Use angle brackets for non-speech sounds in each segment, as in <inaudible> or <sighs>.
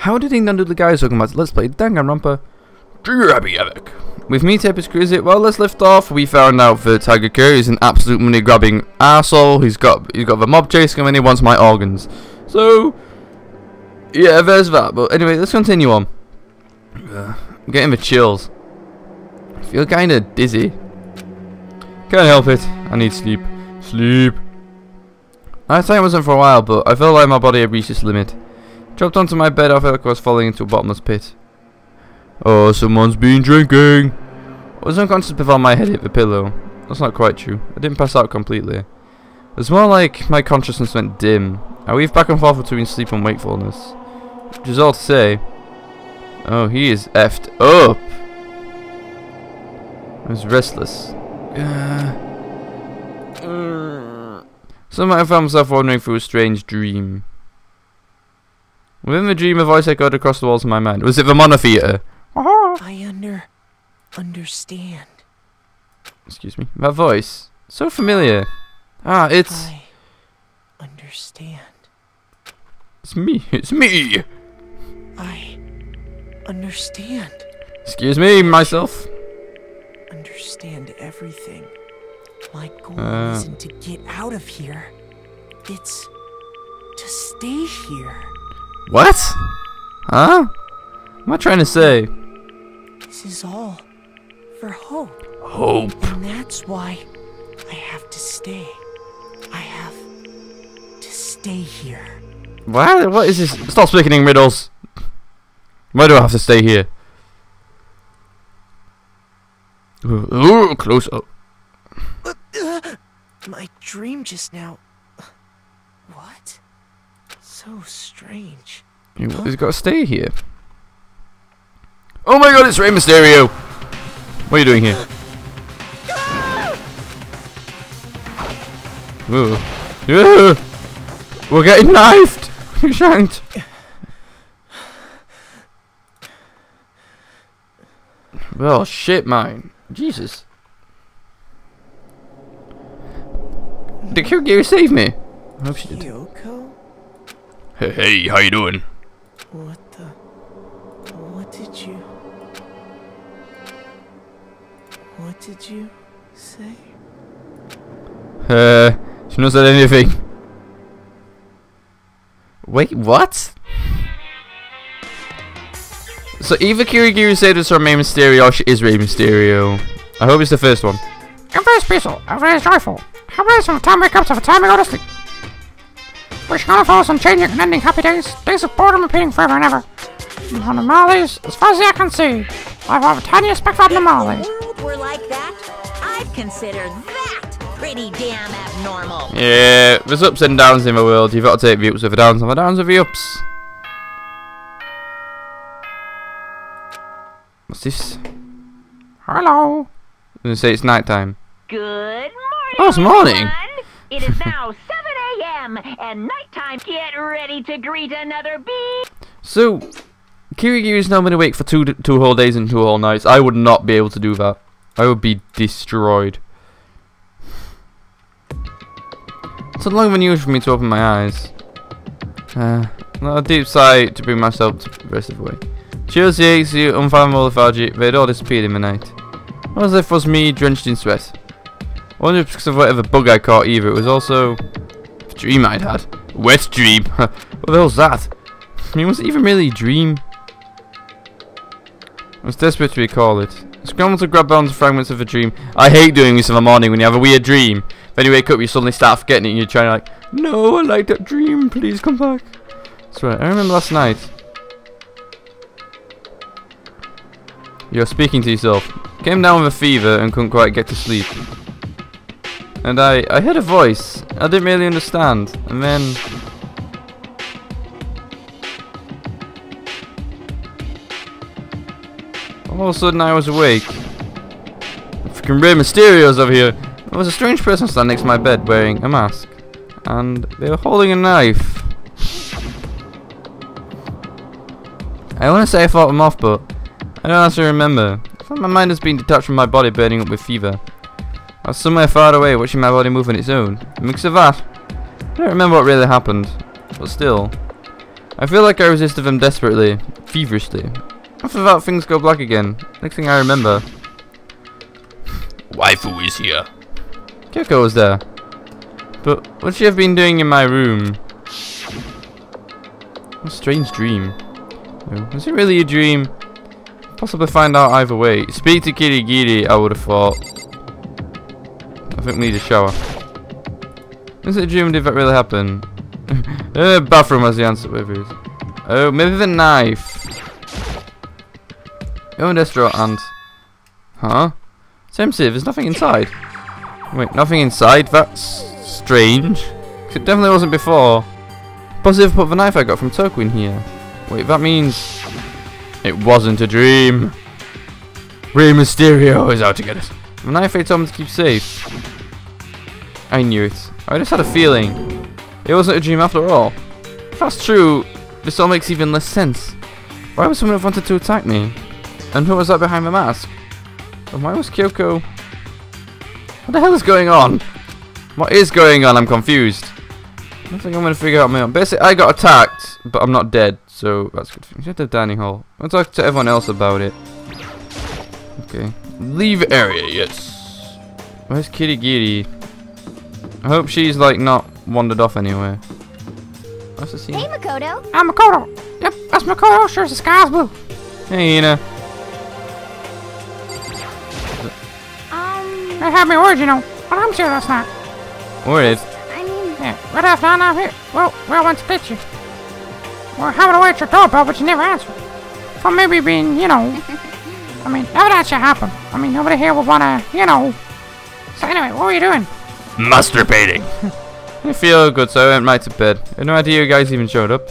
How did he not do the guys talking about? Let's play Danganronpa Drabby With me, TapersCrazy. Well, let's lift off. We found out that Tiger Curry is an absolute money grabbing asshole. He's got he's got the mob chasing him and he wants my organs. So yeah, there's that. But anyway, let's continue on. Uh, I'm getting the chills. I feel kind of dizzy. Can't help it. I need sleep. Sleep. I thought it wasn't for a while, but I felt like my body had reached its limit. Dropped onto my bed, like I was falling into a bottomless pit. Oh, someone's been drinking. I was unconscious before my head hit the pillow. That's not quite true. I didn't pass out completely. It was more like my consciousness went dim. I weaved back and forth between sleep and wakefulness. Which is all to say. Oh, he is effed up. I was restless. <sighs> Uh, uh, somehow I found myself wandering through a strange dream. Within the dream, a voice echoed across the walls of my mind. Was it the monotheater? I under... understand. Excuse me. That voice. So familiar. Ah, it's... I understand. It's me. It's me. I understand. Excuse me, myself. Understand everything. My goal Uh. isn't to get out of here. It's to stay here. What? Huh? What am I trying to say? This is all for hope. Hope. And that's why I have to stay. I have to stay here. What? What is this? Stop speaking in riddles. Why do I have to stay here? Ooh, ooh, close up. Uh, uh, my dream just now. What? So strange. You always got to stay here. Oh my god, it's Rey Mysterio! What are you doing here? Ooh. Ooh. We're getting knifed! <laughs> Shanked! Oh shit, mine. Jesus. Did Kirigiri save me? I hope she did. Kyoko? Hey, hey, how you doing? What the? What did you? What did you say? Uh, she not said anything. Wait, what? So either Kirigiri said it's her main Mysterio or she is Rey Mysterio. I hope it's the first one. I'm very peaceful. I'm very joyful. I'm ready from the time I wake up to the time I go to sleep. Wishing all of us on changing and ending happy days, days of boredom repeating forever and ever. Anomalies, as far as I can see, I have a tiny speck of anomaly. world were like that, I'd consider that pretty damn abnormal. Yeah, there's ups and downs in the world. You've got to take the ups with the downs and the downs with the ups. What's this? Hello. I'm gonna say it's night time. Good morning. Oh, it's morning. everyone. It is now 7 <laughs> a.m. and nighttime. Get ready to greet another bee. So, Kirigiri's now been awake for two two whole days and two whole nights. I would not be able to do that. I would be destroyed. It's a long unusual for me to open my eyes. Uh, not a deep sigh to bring myself to the rest of the way. Chills, the aches, the unfathomable lethargy, they had all disappeared in the night. Not as if it was me drenched in sweat. I wonder if it's because of whatever bug I caught either. It was also dream I'd had. Wet dream. <laughs> what the hell's that? I mean, was it even really a dream? I was desperate to recall it. Scramble to grab onto fragments of a dream. I hate doing this in the morning when you have a weird dream. Then you wake up, you suddenly start forgetting it, and you're trying to like, no, I like that dream. Please come back. That's right. I remember last night. You're speaking to yourself. Came down with a fever and couldn't quite get to sleep. And I, I heard a voice. I didn't really understand. And then All of a sudden I was awake. Freaking Rey Mysterio's over here. There was a strange person standing next to my bed wearing a mask. And they were holding a knife. I want to say I fought them off, but I don't actually remember. My mind has been detached from my body burning up with fever. I was somewhere far away watching my body move on its own. A mix of that. I don't remember what really happened. But still. I feel like I resisted them desperately, feverishly. After that, things go black again. Next thing I remember. Waifu is here. Kyoko was there. But what she have been doing in my room? What a strange dream. Oh, Was it really a dream? Possibly find out either way. Speak to Kirigiri, I would have thought. I think we need a shower. Is it a dream? Did that really happen? <laughs> uh, bathroom was the answer. Is. Oh, maybe the knife. Oh, restaurant and. Huh? It's empty. There's nothing inside. Wait, nothing inside? That's strange. It definitely wasn't before. Positive put the knife I got from Toku in here. Wait, that means it wasn't a dream. Rey Mysterio is out to get us. The knife I told him to keep safe. I knew it. I just had a feeling. It wasn't a dream after all. If that's true, this all makes even less sense. Why would someone have wanted to attack me? And who was that behind the mask? And why was Kyoko... What the hell is going on? What is going on? I'm confused. I think I'm going to figure out my own. Basically, I got attacked, but I'm not dead, so that's good. Get to the dining hall. I'll talk to everyone else about it. Okay. Leave area, yes. Where's Kirigiri? I hope she's, like, not wandered off anywhere. What's the scene? Hey, Makoto. I'm Makoto. Yep, that's Makoto. Sure as the sky's blue. Hey, Hina. Um, They have me worried, you know. But I'm sure that's not. Worried. I mean, Yeah, right after I'm out here. Well, we all went to get you. We're having to wait at your doorbell, but you never answered. For maybe being, you know. <laughs> I mean, never that should happen. I mean, nobody here would wanna, you know. So anyway, what were you doing? Masturbating. <laughs> I feel good, so I went right to bed. I had no idea you guys even showed up.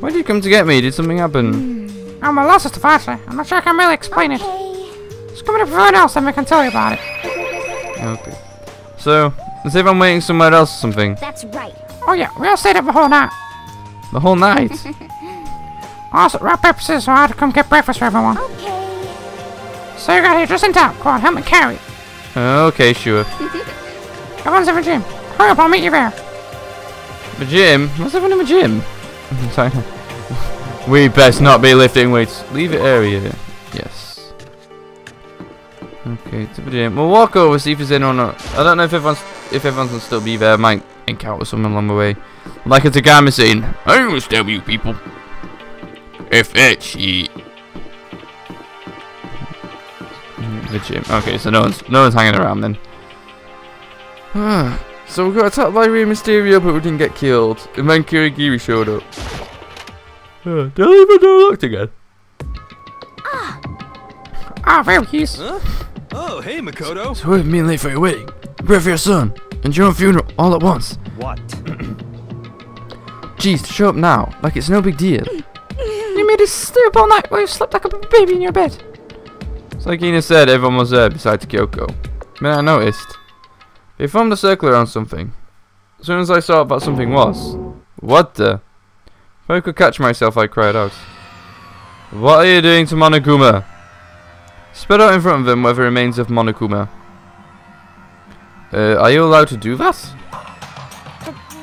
Why did you come to get me? Did something happen? Hmm. Oh, my loss is to Varsha. I'm not sure I can really explain it. okay. Just come in for everyone else and we can tell you about it. Okay. So, as if I'm waiting somewhere else or something. That's right. Oh yeah, we all stayed up the whole night. The whole night. <laughs> Also, rock, paper, scissors, so I had to come get breakfast for everyone. Okay. So you got here just in time. Go on, help me carry. okay, sure. Everyone's in the gym. Hurry up, I'll meet you there. The gym? What's everyone in the gym? Sorry. we best not be lifting weights. Leave it area. Yes. Okay, to the gym. We'll walk over, see if there's anyone. Or, not. I don't know if everyone's if everyone's gonna still be there. I might encounter someone along the way. Like a Togami scene. I will stab you people. If itchy. The gym. Okay, so no one's no one's hanging around then. so we got attacked by Rey Mysterio, but we didn't get killed. And then Kirigiri showed up. Uh, don't even know looked again. Ah, there he is. Oh, hey, Makoto. So we've been late for your wedding, prepare for your son, and your own funeral all at once. What? <clears throat> Jeez, show up now, like it's no big deal. You made us stay up all night while you slept like a baby in your bed. It's like Hina said, everyone was there besides Kyoko. Then I noticed. They formed a circle around something. As soon as I saw what something was. What the? If I could catch myself, I cried out. What are you doing to Monokuma? Spread out in front of them were the remains of Monokuma. Uh, are you allowed to do that?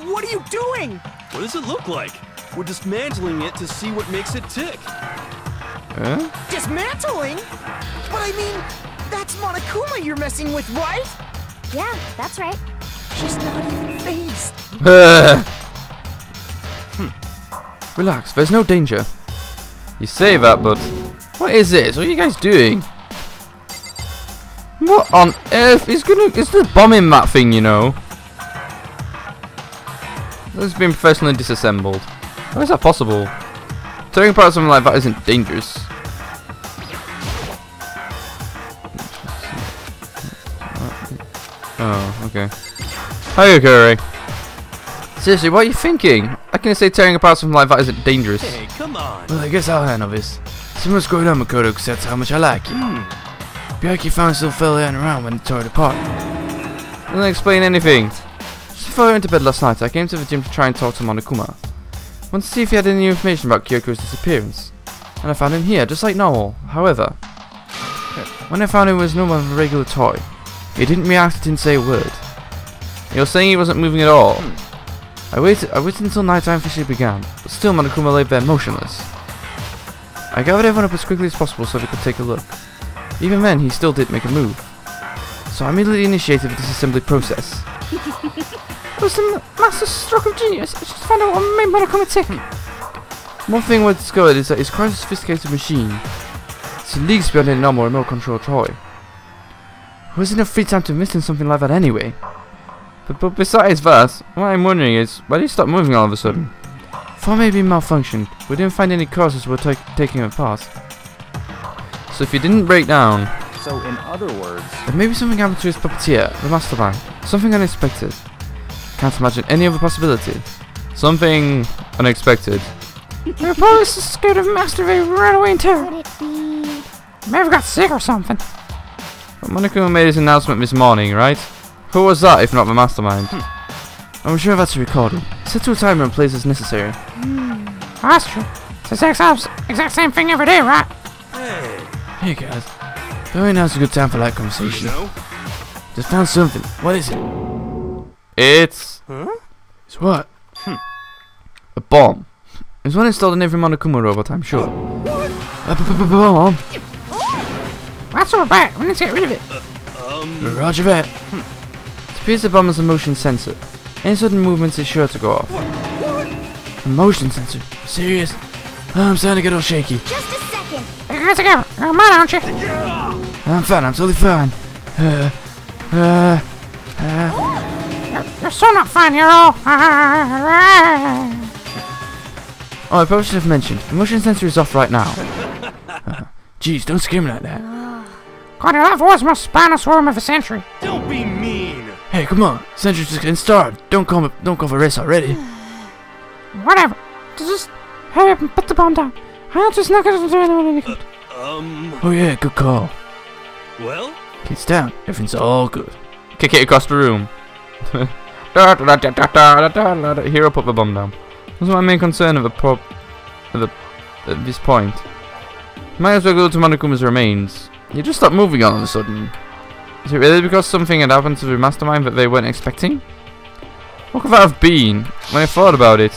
What are you doing? What does it look like? We're dismantling it to see what makes it tick. Huh? Dismantling? But I mean, that's Monokuma you're messing with, right? Yeah, that's right. She's not even phased. <laughs> Hmm. Relax, there's no danger. You say that, but what is this? What are you guys doing? What on earth is gonna? It's the bombing that thing, you know. This has been professionally disassembled. How is that possible? Tearing apart something like that isn't dangerous. Oh, okay. Hi, Curry. Seriously, what are you thinking? I can say tearing apart something like that isn't dangerous. Hey, come on. Well, I guess I'll handle this. See what's going on, Makoto, because that's how much I like you. Be like you found still fell laying around when it tore it apart. Doesn't explain anything. Just before I went to bed last night, I came to the gym to try and talk to Monokuma. Wanted to see if he had any information about Kyoko's disappearance. And I found him here, just like normal. However, when I found him, he was no more than a regular toy. He didn't react, he didn't say a word. He was saying he wasn't moving at all? I waited I waited until nighttime officially began, but still Monokuma lay there motionless. I gathered everyone up as quickly as possible so we could take a look. Even then, he still didn't make a move. So I immediately initiated the disassembly process. <laughs> It was the master stroke of genius. I just found out what made Monokuma tick. One thing we discovered is that it's quite a sophisticated machine. It's leagues beyond any normal remote control toy. who hasn't enough free time to invest in something like that anyway. But, but besides that, what I'm wondering is, why did it stop moving all of a sudden? Thought maybe it malfunctioned. We didn't find any causes we're taking it apart. So if it didn't break down, So, in other words, then maybe something happened to his puppeteer, the mastermind. Something unexpected. Can't imagine any other possibility. Something unexpected. We're probably scared of Master they ran away in terror. Could it be? May have got sick or something. But Monokuma made his announcement this morning, right? Who was that if not the mastermind? Hmm. <laughs> I'm sure that's recorded. Set to a timer and plays as necessary. Hmm. That's true. It's the exact, exact same thing every day, right? Hey hey guys, maybe now's a good time for that conversation. No? Just found something. What is it? It's. Huh? It's what? A bomb. It's one installed in every Monokuma robot, I'm sure. A b- b- b- bomb. That's so bad. We need to get rid of it. Um, Roger that. It appears the bomb has a motion sensor. Any sudden movements is sure to go off. A motion sensor? Serious? Oh, I'm starting to get all shaky. Just a second. You get together. You're mad, aren't you? I'm fine, I'm totally fine. Uh, uh, You're, you're so not fine. You're all. oh, I probably should have mentioned. The motion sensor is off right now. Uh, <laughs> Jeez, don't scream like that. God, that voice must span a swarm of a century. don't be mean. Hey, come on. Sensor's just getting started. Don't come, don't go for race already. <sighs> Whatever. Just hurry up and put the bomb down. I'll just knock it into anyone any good. Um, Oh yeah, good call. well, Kids down. Everything's all good. Kick it across the room. <laughs> Here, I'll put the bomb down. That's my main concern at the at, the, at this point. Might as well go to Monokuma's remains. You just stopped moving all of a sudden. Is it really because something had happened to the mastermind that they weren't expecting? What could that have been when I thought about it?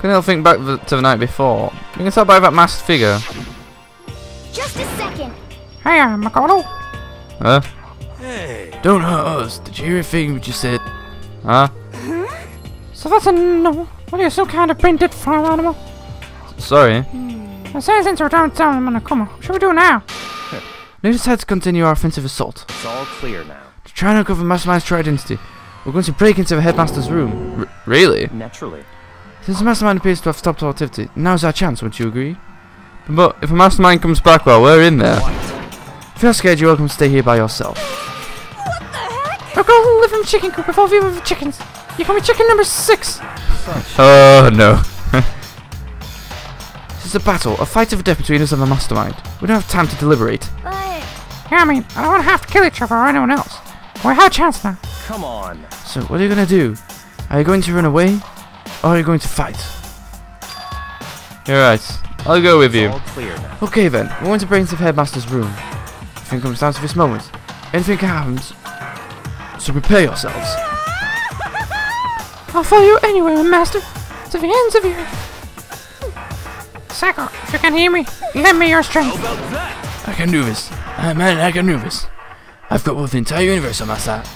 Can I think back to the night before. You can tell by that masked figure. Just a second. Hey, uh, Makoto. Huh? Hey. Don't hurt us. Did you hear a thing we just said? Huh? So that's a no. What are you, some kind of brain dead farm animal? Sorry. Hmm. The since we're down down in Monokuma. What should we do now? We decide to continue our offensive assault. it's all clear now. To try and uncover Mastermind's true identity, we're going to break into the headmaster's room. R- really? Naturally. Since the Mastermind appears to have stopped all activity, now's our chance, wouldn't you agree? But if a Mastermind comes back while we're in there, if you're scared, you're welcome to stay here by yourself. I'll go live in the chicken coop with all of you other chickens. You call me chicken number six. Oh no. <laughs> this is a battle, a fight of the death between us and the Mastermind. We don't have time to deliberate. But Yeah, I mean, I don't want to have to kill each other or anyone else. We have a chance now. Come on. So, what are you gonna do? Are you going to run away? Or are you going to fight? You're right. I'll go with you. all clear now. Okay then, we're going to break into the headmaster's room. Everything comes down to this moment. Anything happens. So prepare yourselves. I'll follow you anywhere, Master. To the ends of the earth. Sako, if you can hear me, lend me your How strength. about that? I can do this. Ah man, I can do this. I've got both the entire universe on my side.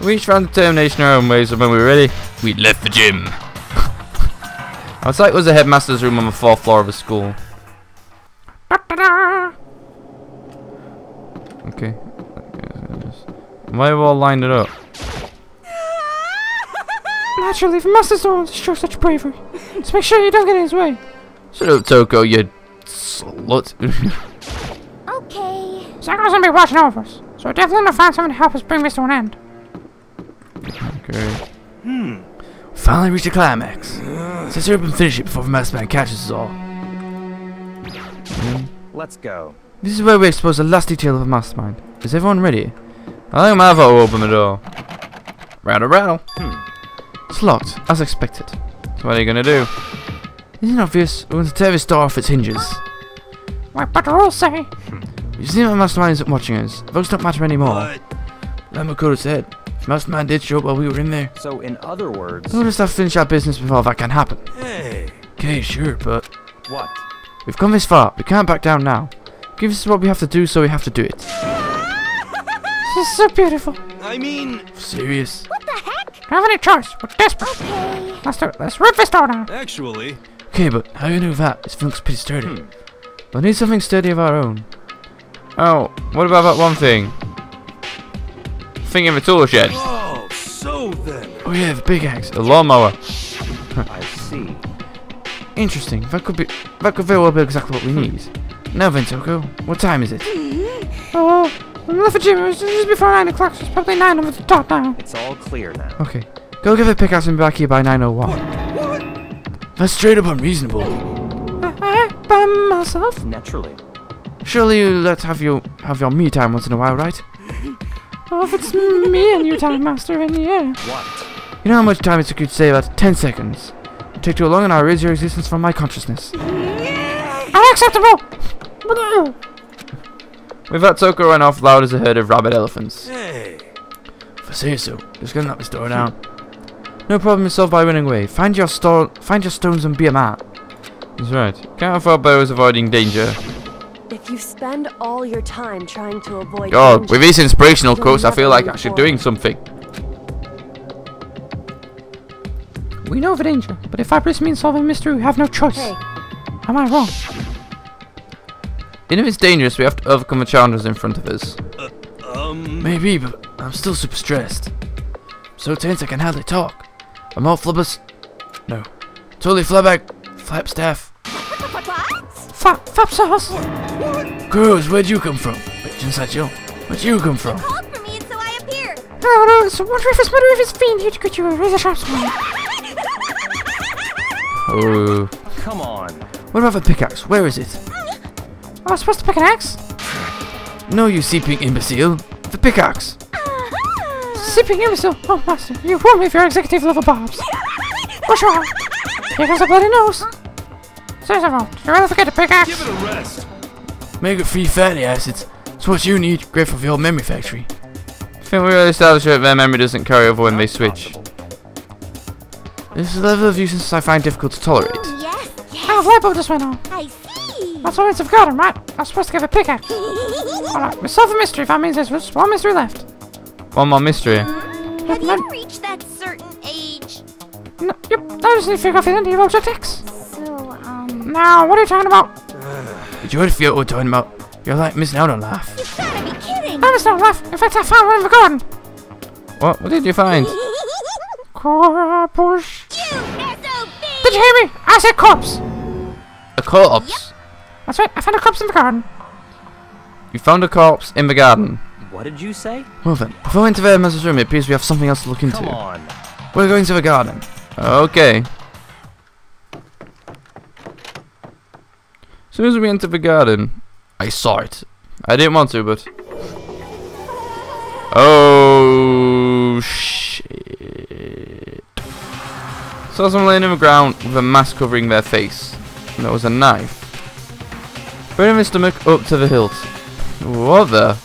We each found determination in our own ways, and when we were ready, we left the gym. <laughs> Outside was the headmaster's room on the fourth floor of the school. Da-da-da. Okay. Why are we all lined it up? <laughs> Naturally, the Master's the one to show such bravery. Just make sure you don't get in his way. Shut up, Toko, you slut. <laughs> okay. Sako's gonna be watching over us, so we're definitely gonna find someone to help us bring this to an end. okay. Hmm. Finally reached the climax. Let's hurry up and finish it before the master man catches us all. Let's go. This is where we expose the last detail of the mastermind. Is everyone ready? I think Malvo will open the door. Rattle, rattle. Hmm. It's locked, as expected. So what are you gonna do? Isn't it obvious? We're going to tear this door off its hinges. Wait, but the rules say You see that mastermind isn't watching us. Those don't matter anymore. But Let Makoto said. Master Man did show up while we were in there. So, in other words, We'll just have to finish our business before that can happen. Hey. Okay, sure, but what? we've come this far. We can't back down now. Give us what we have to do, so we have to do it. This is so beautiful. I mean, Serious? What the heck? Don't have any choice. We're desperate. Okay. Let's do it. Let's rip this door down. actually, Okay, but how do you know that? This looks pretty sturdy. Hmm. But I need something sturdy of our own. Oh, what about that one thing? Thing in the tool shed. oh, so then. Oh yeah, the big axe, a lawnmower. <laughs> I see. Interesting. That could be. That could very well be exactly what we need. Now then, Toko, what time is it? Mm-hmm. Oh, we left for gym. It was just before 9 o'clock. So it's probably 9 over the top now. It's all clear now. Okay, go get the pickaxe and be back here by 9:01. That's straight up unreasonable. I, I, by myself. Naturally. Surely you let have your have your me time once in a while, right? Oh, if it's me and you, Time Master, then yeah. What? You know how much time it took you to say that? Ten seconds. It took too long, and I erase your existence from my consciousness. Unacceptable. Uh, With that, Toko ran off loud as a herd of rabid elephants. Hey. If I say so, just gonna knock this door down. No problem is solved by running away. Find your store, find your stones and be a man. That's right. Can't afford bows avoiding danger. If you spend all your time trying to avoid God, danger, with these inspirational quotes, I feel like move actually forward. doing something. We know the danger, but if I Ibris means solving mystery, we have no choice. Hey, Am I wrong? You know it's dangerous, we have to overcome the challenges in front of us. Um. Maybe, but I'm still super stressed. So tense I can hardly talk. I'm all flubbers. No. Totally flabback. Flapstaff. Fap, fap sauce. Crows, where'd you come from? Wait, just you. Where'd you come from? Called for me, and so I appeared. Oh no, it's one Rufus, one Rufus fiend here to get you a razor sharp sword. <laughs> Oh. Come on. What about the pickaxe? Where is it? I was supposed to pick an axe? No, you seeping imbecile. The pickaxe. Uh-huh. Sipping imbecile. Oh, master, you fooled me with your executive level bobs. What's wrong? Here comes a bloody nose. Cicero, did you really forget to pickaxe? Give it a rest. Make it free fatty acids. It's what you need. Great for the old memory factory. I think we really established that their memory doesn't carry over when they switch. This is a level of useless I find difficult to tolerate. Oh, yes, yes. Oh, light bulb just went on. I see. That's what I've got right? I was supposed to give a pickaxe. Alright, we solved the mystery. If that means there's just one mystery left. One more mystery. Have you reached that certain age? No, yep, I just need to figure out the identity of Object X. So, um, Now, what are you talking about? Did you feel what we're talking about? You're like missing out on life. you gotta be kidding. I just don't laugh. In fact, I found one in the garden. What? What did you find? <laughs> Corpus. You SOB! Did you hear me? I said corpse. A corpse. That's right, I found a corpse in the garden. You found a corpse in the garden. What did you say? Well then, before we enter the master's room, it appears we have something else to look into. Come on. We're going to the garden. Okay. As soon as we entered the garden, I saw it. I didn't want to, but. Oh shit! Saw someone laying on the ground with a mask covering their face. And there was a knife. Burning my stomach up to the hilt. What the?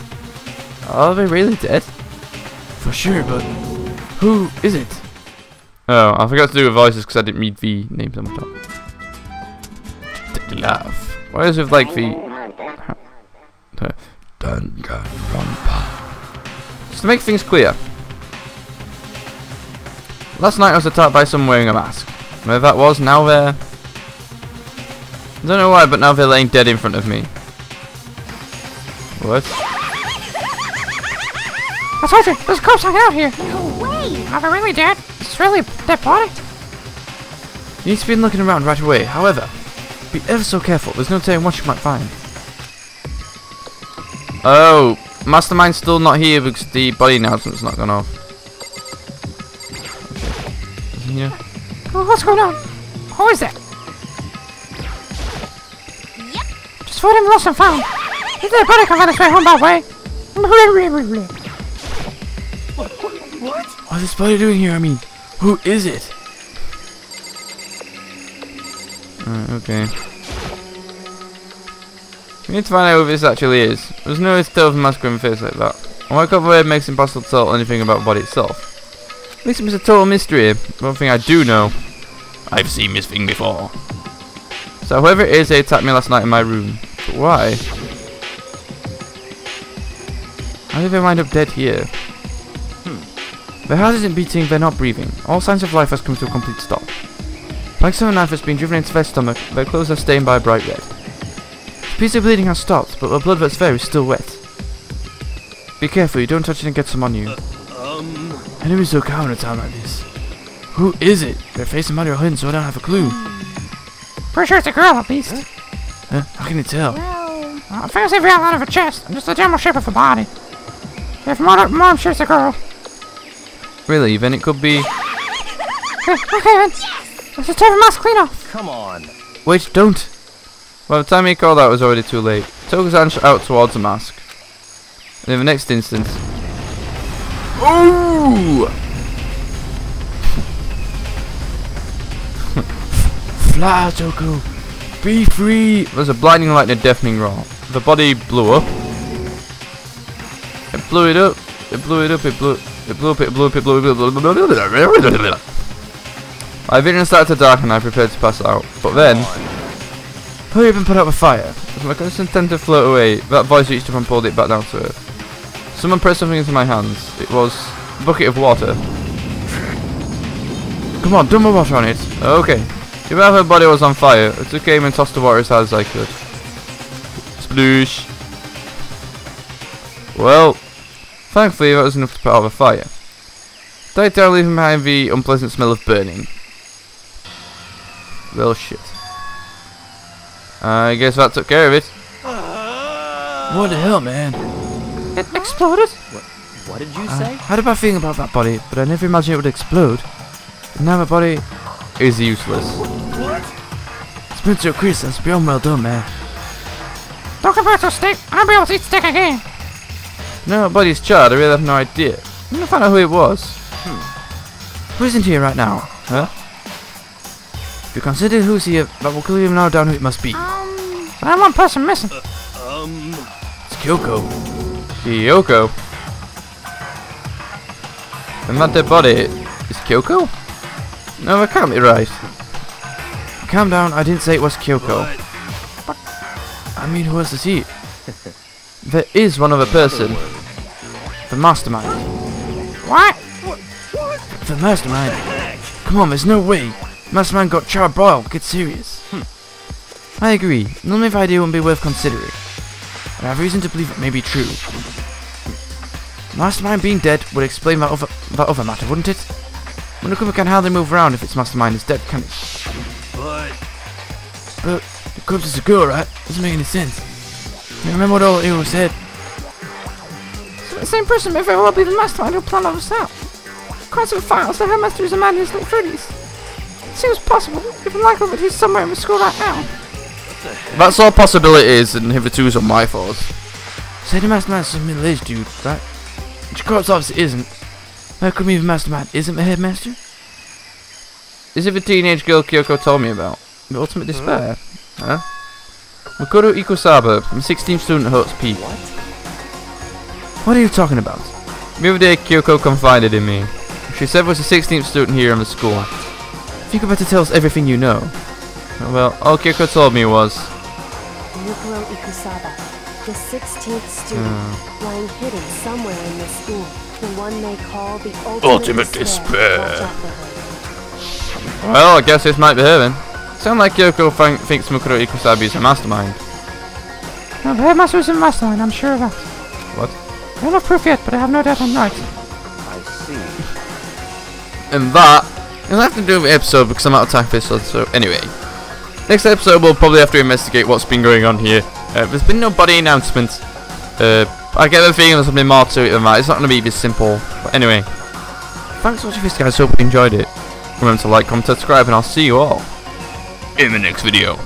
Are they really dead? For sure, but who is it? Oh, I forgot to do the voices because I didn't read the names on the top. What is with like the Danganronpa? Just to make things clear. Last night I was attacked by someone wearing a mask. Where that was, now they're I don't know why, but now they're laying dead in front of me. What? I told you, there's a corpse hanging out here. No way! Are they really dead? It's really a dead body. You need to be looking around right away. However, be ever so careful. There's no telling what you might find. Oh, Mastermind's still not here because the body announcement's not gone off. Okay. Is he here? Oh, what's going on? Who is that? Just found him lost and found. His dead body can find his way home that way. What's this body doing here? I mean, who is it? Alright, okay. We need to find out who this actually is. There's no way to tell with a masculine face like that. And what cover it makes it impossible to tell anything about the body itself. Makes it a total mystery. One thing I do know, I've seen this thing before. So whoever it is, they attacked me last night in my room. But why? How did they wind up dead here? Hmm. Their heart isn't beating, they're not breathing. All signs of life has come to a complete stop. Like some knife has been driven into their stomach, their clothes are stained by bright red. The piece of bleeding has stopped, but the blood that's there is still wet. Be careful, you don't touch it and get some on you. Um, Enemies so calm in a time like this. Who is it? Their face and Mario hidden, so I don't have a clue. Pretty sure it's a girl, at least. Huh? How can you tell? Well, Uh, fancy the outline of a chest, and just the general shape of a body. If mom, mom sure it's a girl. Really? Then it could be. Okay, okay then. Let's just take the mask clean off. Come on. Wait, don't! By the time he called out, it was already too late. Tokuzan shot out towards the mask. And in the next instant. Ooh! <laughs> Fly, Toku! Be free! There's a blinding light and a deafening roar. The body blew up. It blew it up. It blew it up. It blew. It blew up. It blew up. It blew up. It blew up. My vision started to darken I prepared to pass out. But then, up and put out the fire. As my constant tend to float away, that voice reached up and pulled it back down to earth. Someone pressed something into my hands. It was a bucket of water. Come on, dump more water on it. Okay. Even if her body was on fire, I took aim and tossed the water as hard as I could. Sploosh. Well, thankfully that was enough to put out the fire. Died down leaving behind the unpleasant smell of burning. Well shit. I guess that took care of it. What the hell, man? It exploded. What what did you I say? had a bad feeling about that body, but I never imagined it would explode. And now my body is useless. What? Spencer Chris, that's beyond well done, man. Don't compare it to a steak. I'll be able to eat steak again. No, my body's charred, I really have no idea. I'm gonna find out who it was. Hmm. Who isn't here right now? Huh? If you consider who's here, that will clearly now down who it must be. Um, I'm one person missing. um, It's Kyoko. Kyoko? And that dead body is Kyoko? No, that can't be right. Calm down, I didn't say it was Kyoko. but I mean, who else is he? <laughs> there is one other person. The mastermind. What? The mastermind. Come on, there's no way. Mastermind got charbroiled. Get serious. Hmm. I agree. None of my idea wouldn't be worth considering. I have reason to believe it may be true. Mastermind being dead would explain that other, that other matter, wouldn't it? Monokuma can hardly move around if its mastermind is dead, can it? but But the corpse is a girl, right? Doesn't make any sense. You remember what old hero said? The same person may very well be the mastermind who planned all this out. According to the files, the headmaster is a man in his late 30s. It seems possible, even likely that he's somewhere in the school right now. That's all possibilities, and hitherto is on my fault. Say the mastermind's some middle-aged dude, right? Which corpse obviously isn't. How come even mastermind isn't the headmaster? Is it the teenage girl Kyoko told me about? The ultimate despair? Mm-hmm. Huh? Makoto Ikusaba, from 16th student at Hope's Peak. What? What are you talking about? The other day Kyoko confided in me. She said was a 16th student here in the school. Think about to tell us everything you know. Well, all Kyoko told me was, Mukuro Ikusaba, the 16th hmm. student, lying hidden somewhere in this school. The one they call the ultimate, Ultimate despair. despair. Watch out for her. Well, I guess this might be her then. Sound like Kyoko think, thinks Mukuro Ikusaba is a mastermind. No, the headmaster is in the mastermind, I'm sure of that. What? I don't have proof yet, but I have no doubt I'm right. I see. And that is have to do with the episode because I'm out of time for this one. So anyway, next episode we'll probably have to investigate what's been going on here. Uh, there's been no body announcements. Uh, I get the feeling there's something more to it than that. It's not going to be this simple. But anyway, thanks for watching this guys. Hope you enjoyed it. Remember to like, comment, subscribe, and I'll see you all in the next video.